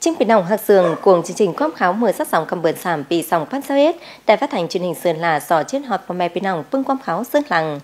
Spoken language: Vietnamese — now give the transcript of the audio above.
Chính biển nòng hạc sường cuồng chương trình quảng kháo mở sát sóng cầm bờn sảm bị sóng phát sao hết, đài phát thanh truyền hình Sơn là sò chết họt của mẹ biển nòng phương quảng kháo Sơn Lăng.